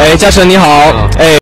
诶嘉诚你好。诶